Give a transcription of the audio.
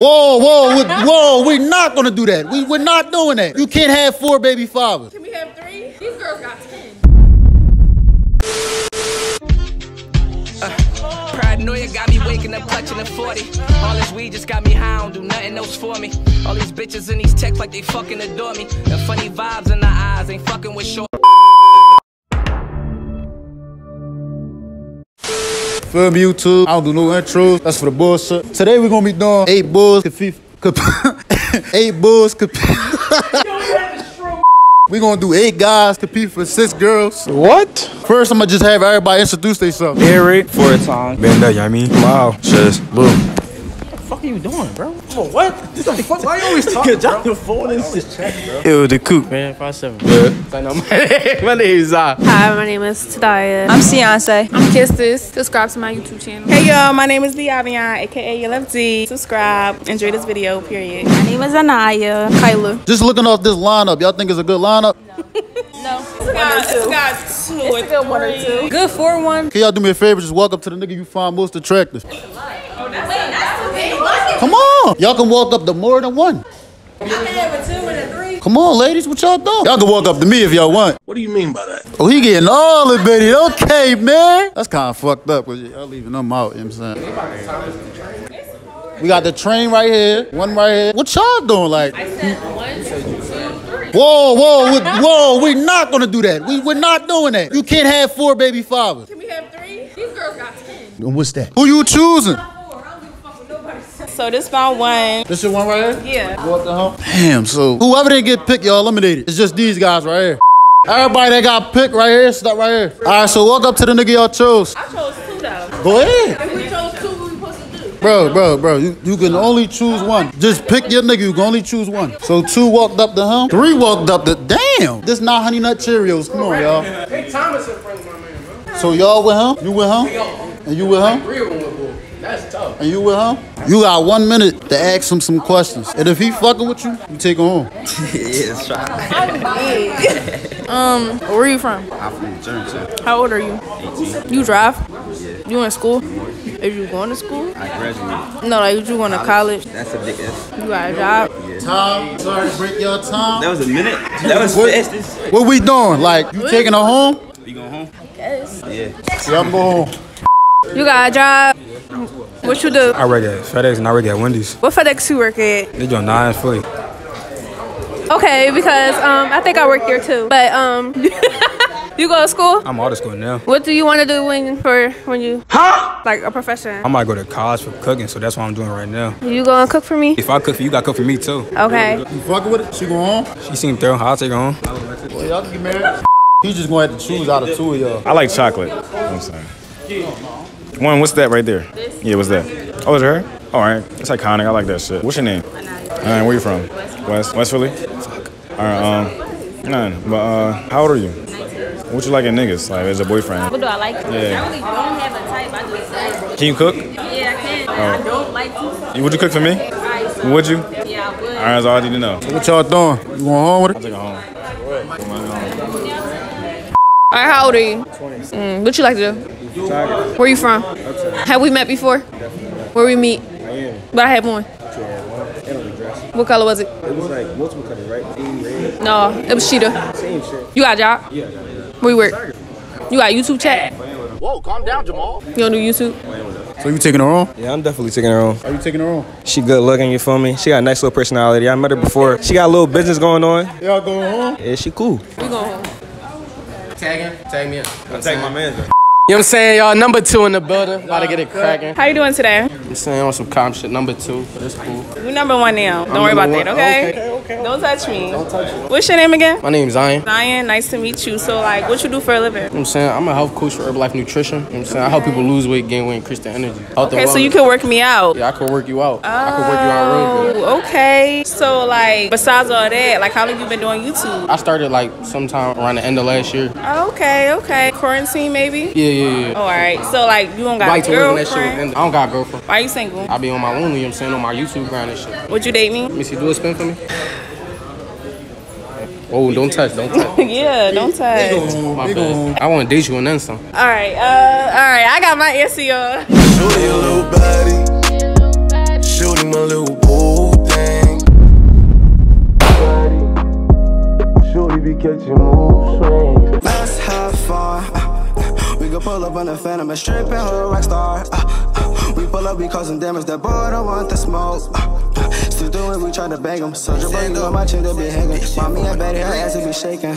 Whoa, whoa, we- whoa, we're not gonna do that. We, we're not doing that. You can't have four baby fathers. Can we have three? These girls got ten. Uh, paranoia got me waking up clutching a 40. All this weed just got me high, I don't do nothing else for me. All these bitches in these texts like they fucking adore me. The funny vibes in the eyes ain't fucking with short. Feel me, YouTube? I don't do no intros. That's for the bullshit. Today we're gonna be doing eight bulls compete. eight bulls compete. we gonna do eight guys compete for six girls. What? First, I'm gonna just have everybody introduce themselves. Eric for a time. Bend that, you know what I mean? Wow. Cheers. Boom. Fuck are you doing, bro? Oh, what? Why you always talking, bro? your phone is just check, bro. It was the coop. Man, five seven. I know my, my name is uh. Hi, my name is Tadaya. I'm Beyonce. I'm Kistis. Subscribe to my YouTube channel. Hey y'all, my name is Leavion, aka LFD. Subscribe, enjoy this video, period. My name is Anaya. Kyla. Just looking off this lineup, y'all think it's a good lineup? It's got two or good one or two. Good for one. Can y'all do me a favor? Just walk up to the nigga you find most attractive. Come on. Y'all can walk up to more than one. Come on, ladies. What y'all doing? Y'all can walk up to me if y'all want. What do you mean by that? Oh, he getting all the bitty. Okay, man. That's kind of fucked up. Cause y'all leaving them out, you know what I'm saying? We got the train right here. One right here. What y'all doing? Like, I said whoa, whoa, we- whoa. We're not going to do that. We, we're not doing that. You can't have four baby fathers. Can we have three? These girls got ten. And what's that? Who you choosing? So this found one. This your one right here? Yeah. What the hell? Damn, so whoever didn't get picked, y'all eliminated. It's just these guys right here. Everybody that got picked right here, stop right here. All right, so walk up to the nigga y'all chose. I chose two though. Go ahead. If we chose two, what we supposed to do? Bro, bro, bro, you, you can only choose one. Just pick your nigga, you can only choose one. So two walked up the him, three walked up the, damn. This not Honey Nut Cheerios, come on, y'all. Hey, Thomas in front of my man, bro. So y'all with him, you with him, and you with him, Agree with him with bull. That's tough. and you with him. You got one minute to ask him some questions. And if he fucking with you, you take him home. Yeah, try. um, where are you from? I'm from Jersey. How old are you? 18. You drive? Yeah. You in school? Are you going to school? I graduated. No, like you going to college? That's a big S. You got a job? Yeah. Tom, sorry to break your time. That was a minute. That was What, fast. what we doing? Like, you taking her home? You going home? I guess. Yeah, I'm going home. You got a job? What you do? I work at FedEx and I work at Wendy's. What FedEx you work at? They doing nine fully. Okay, because um, I think I work here too. But um, you go to school. I'm out of school now. What do you want to do when for when you huh? Like a profession? I might go to college for cooking, so that's what I'm doing right now. You gonna cook for me? If I cook for you, you gotta cook for me too. Okay. You fucking with it? She going home? She seemed thorough. I'll take her home. Well, y'all can get married. He just gonna have to choose out of two of y'all. I like chocolate. You know what I'm saying. One, what's that right there? Yeah, what's that? Oh, is it her? All right, it's iconic. I like that shit. What's your name? All right, where you from? West. West Philly. Fuck. All right, um, none. But uh, how old are you? What you like in niggas? Like as a boyfriend? What do I like? Yeah. I really don't have a type. I just Can you cook? yeah, I can. I don't like to. You- Would you cook for me? Would you? All Yeah, I would. right, that's all I need to know. What y'all doing? You going home with I'll it? take her home. All right, how old are you? 20. Mm, what you like to do? Where you from? Have we met before? Where we meet? But I have one. What color was it? It was like multiple colors, right? Green, red, No, it was cheetah. same shit. You got a job? Yeah. Where you work? You got a YouTube chat? Whoa, calm down, Jamal. You don't do YouTube? So you taking her home? Yeah, I'm definitely taking her home. Are you taking her home? She good looking, you feel me? She got a nice little personality. I met her before. She got a little business going on. Y'all going home? Yeah, she cool. We going home. Tag him. Tag me in. I'm taking my man though. You know what I'm saying, y'all? Number two in the building. About to get it cracking. How you doing today? I'm saying on some calm shit. Number two. But it's cool. You number one now. Don't worry about number that, one. okay? Okay, okay, Don't touch me. Don't touch me. What's your name again? My name's Zion. Zion, nice to meet you. So, like, what you do for a living? You know I'm saying? I'm a health coach for Herbalife Nutrition. You know what I'm saying? I help people lose weight, gain weight, increase their energy. Health Okay, so you can work me out. Yeah, I could work you out. I could work you out real oh, good. Okay. So, like, besides all that, like, how long you been doing YouTube? I started like sometime around the end of last year. Okay, okay. Quarantine, maybe? Yeah, yeah, yeah. Oh, all right. So, like, you don't got Like a to that shit girlfriend? I don't got a girlfriend. Why you single? I be on my lonely, you know I'm saying, on my YouTube grind and shit. Would you date me? Let me see, do a spin for me. Oh, don't touch, don't touch. yeah, don't touch. My bad. I want to date you and then some. All right, uh, all right. I got my answer, y'all. Shorty a little body. Shorty my little be catching mood swings. Let's have fun. We can pull up on the phantom and strip and her rock star. We pull up, we causing damage. That boy don't want the smoke. Still doing, we try to bang him. Boy, you on my chin, they be hanging. Mommy, I bet her ass will be shaking.